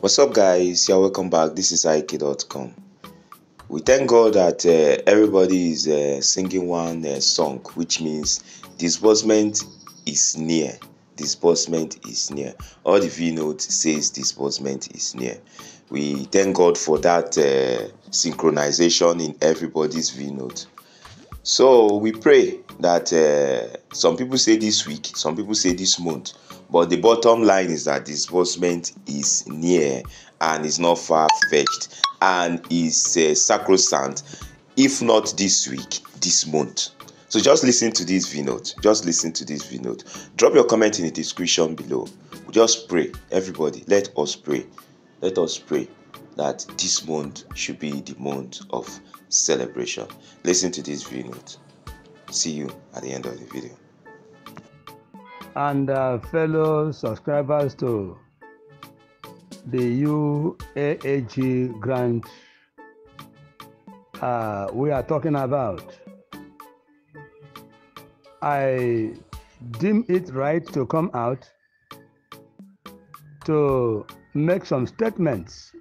What's up, guys? Yeah, welcome back. This is IK.com. We thank God that uh, everybody is uh, singing one uh, song, which means disbursement is near. Disbursement is near. All the V note says disbursement is near. We thank God for that uh, synchronization in everybody's V note. So we pray that uh, some people say this week, some people say this month, but the bottom line is that disbursement is near and is not far fetched and is uh, sacrosanct, if not this week, this month. So just listen to this V note. Just listen to this V note. Drop your comment in the description below. Just pray, everybody. Let us pray. Let us pray that this month should be the month of celebration. Listen to this V note. See you at the end of the video. And uh, fellow subscribers to the UAAG grant uh, we are talking about. I deem it right to come out to make some statements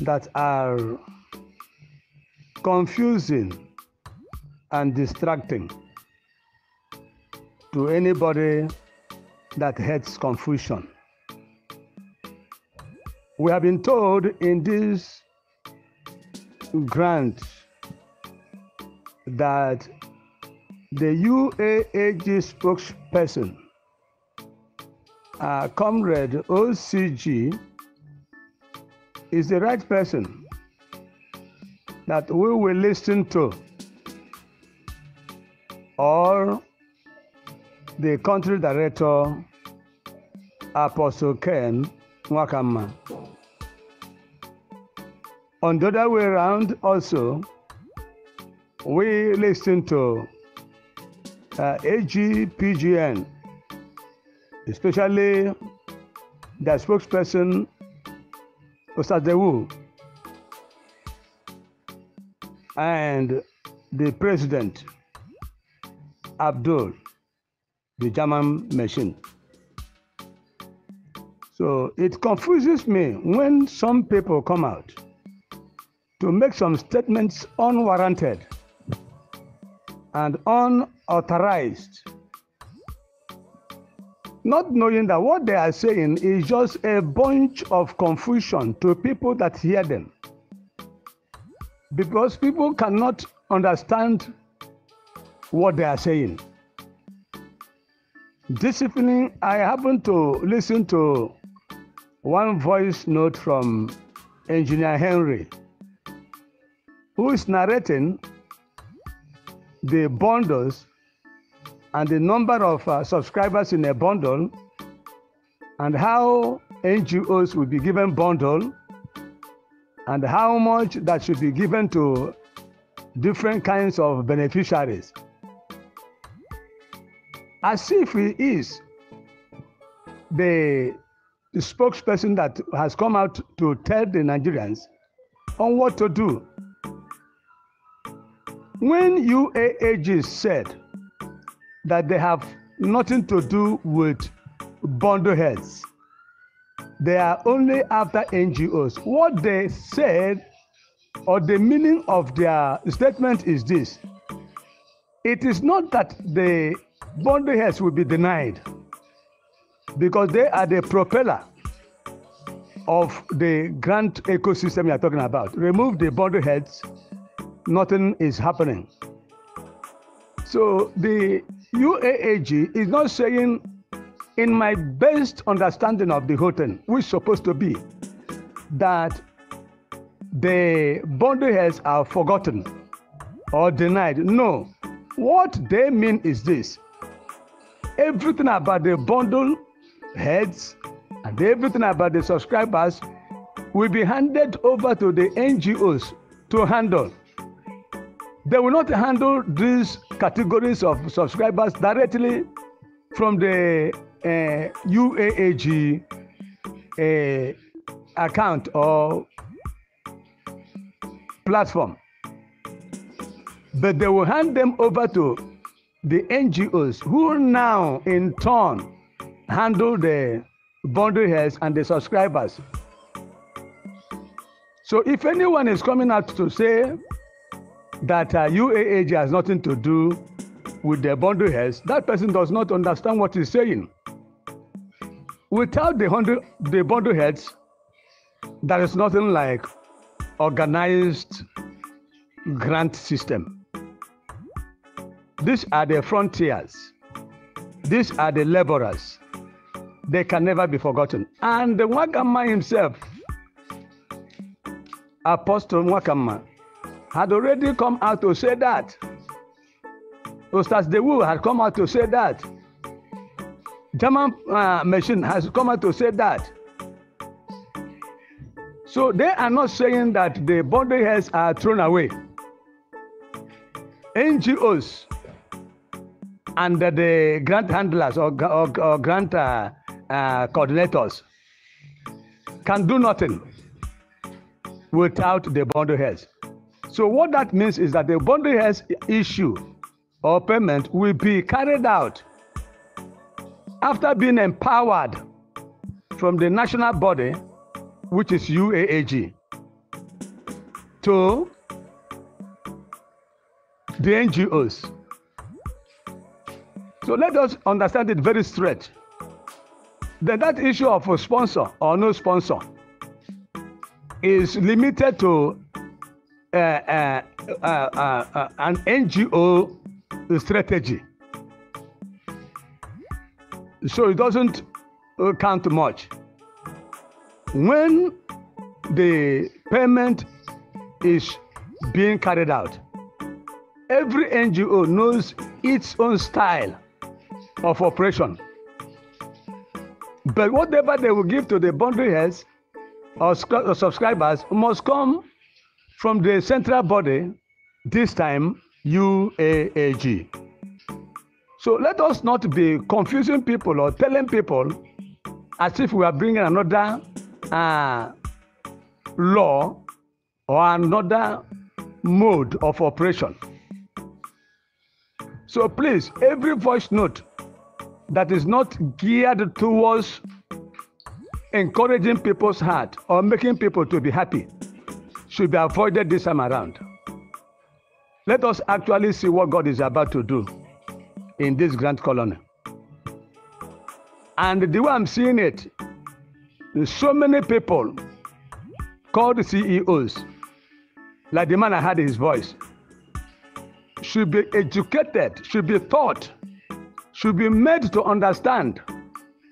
that are confusing and distracting to anybody that hates confusion. We have been told in this grant that the UAAG spokesperson, uh, Comrade OCG, is the right person that we will listen to or the country director Apostle Ken Nwakama. On the other way around, also, we listen to uh, AGPGN, especially the spokesperson Osadewu and the president Abdul the German machine. So it confuses me when some people come out to make some statements unwarranted and unauthorized, not knowing that what they are saying is just a bunch of confusion to people that hear them. Because people cannot understand what they are saying disciplining i happen to listen to one voice note from engineer henry who is narrating the bundles and the number of uh, subscribers in a bundle and how ngos will be given bundle and how much that should be given to different kinds of beneficiaries as if he is the, the spokesperson that has come out to tell the Nigerians on what to do. When UAAG said that they have nothing to do with bundle heads, they are only after NGOs. What they said or the meaning of their statement is this it is not that they bundle heads will be denied because they are the propeller of the grant ecosystem you are talking about. Remove the bundle heads, nothing is happening. So the UAAG is not saying, in my best understanding of the whole thing, which supposed to be that the bundle heads are forgotten or denied. No. What they mean is this everything about the bundle heads and everything about the subscribers will be handed over to the NGOs to handle. They will not handle these categories of subscribers directly from the uh, UAAG uh, account or platform. But they will hand them over to the NGOs who now in turn handle the bundle heads and the subscribers. So if anyone is coming out to say that uh, UAAG has nothing to do with the bundle heads, that person does not understand what he's saying. Without the, hundred, the bundle heads, there is nothing like organized grant system. These are the frontiers. These are the laborers. They can never be forgotten. And the Nwakama himself, Apostle Nwakama, had already come out to say that. Ustaz Dewu had come out to say that. German uh, machine has come out to say that. So they are not saying that the body heads are thrown away. NGOs and the grant handlers or, or, or grant uh, uh, coordinators can do nothing without the bundle heads. So what that means is that the bundle heads issue or payment will be carried out after being empowered from the national body, which is UAAG, to the NGOs. So let us understand it very straight. Then that issue of a sponsor or no sponsor is limited to uh, uh, uh, uh, uh an NGO strategy. So it doesn't uh, count much. When the payment is being carried out, every NGO knows its own style of operation. But whatever they will give to the boundary heads or, subscribers must come from the central body, this time UAAG. So let us not be confusing people or telling people as if we are bringing another uh, law or another mode of operation. So please, every voice note that is not geared towards encouraging people's heart or making people to be happy should be avoided this time around. Let us actually see what God is about to do in this grand colony. And the way I'm seeing it, so many people called CEOs, like the man I heard his voice, should be educated, should be taught, should be made to understand.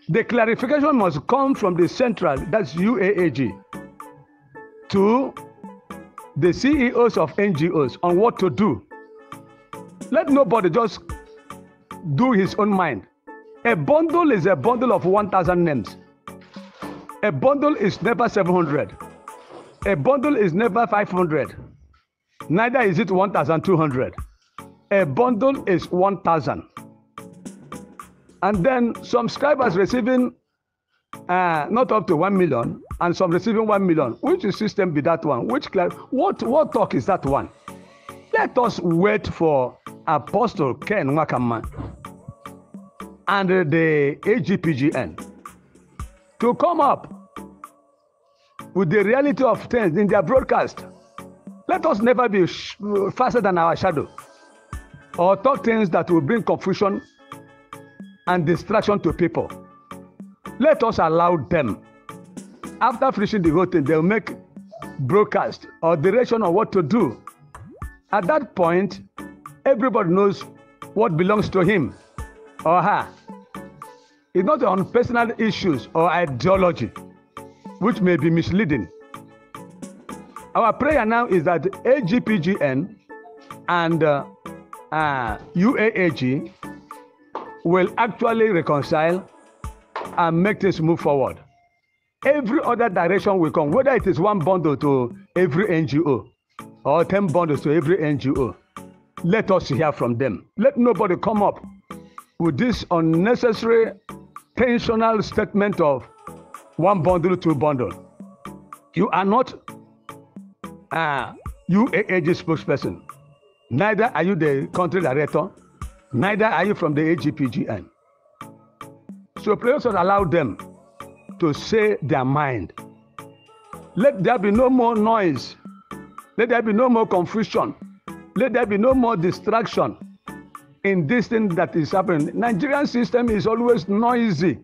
The clarification must come from the central, that's UAAG, to the CEOs of NGOs on what to do. Let nobody just do his own mind. A bundle is a bundle of 1,000 names. A bundle is never 700. A bundle is never 500. Neither is it 1,200. A bundle is 1,000. And then some scribes receiving uh, not up to 1 million and some receiving 1 million. Which system be that one? Which what, what talk is that one? Let us wait for Apostle Ken Nwakama and the AGPGN to come up with the reality of things in their broadcast. Let us never be faster than our shadow or talk things that will bring confusion and distraction to people. Let us allow them. After finishing the whole thing, they'll make broadcast or direction on what to do. At that point, everybody knows what belongs to him or her. It's not on personal issues or ideology, which may be misleading. Our prayer now is that AGPGN and uh, uh, UAAG will actually reconcile and make this move forward. Every other direction will come, whether it is one bundle to every NGO or 10 bundles to every NGO. Let us hear from them. Let nobody come up with this unnecessary tensional statement of one bundle, two bundle. You are not uh, UAAG spokesperson. Neither are you the country director. Neither are you from the AGPGN. So players should allow them to say their mind. Let there be no more noise. Let there be no more confusion. Let there be no more distraction in this thing that is happening. Nigerian system is always noisy.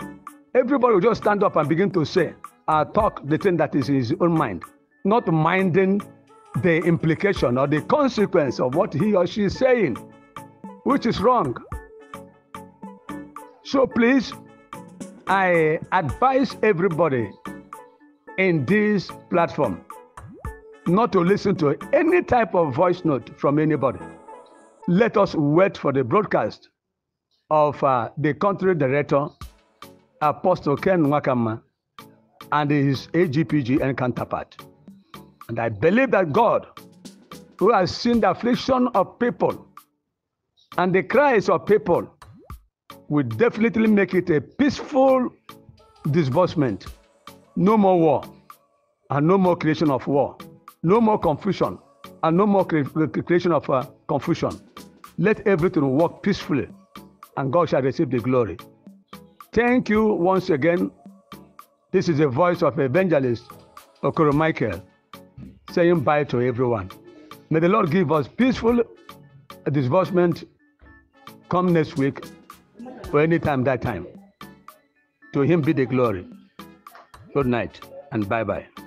Everybody will just stand up and begin to say, uh, talk the thing that is in his own mind, not minding the implication or the consequence of what he or she is saying, which is wrong. So please, I advise everybody in this platform not to listen to any type of voice note from anybody. Let us wait for the broadcast of uh, the country director, Apostle Ken Nwakama, and his AGPGN counterpart. And I believe that God, who has seen the affliction of people and the cries of people, will definitely make it a peaceful disbursement. No more war, and no more creation of war, no more confusion, and no more creation of uh, confusion. Let everything work peacefully, and God shall receive the glory. Thank you once again. This is the voice of evangelist Okoro Michael saying bye to everyone. May the Lord give us peaceful disbursement come next week or anytime that time. To him be the glory. Good night and bye bye.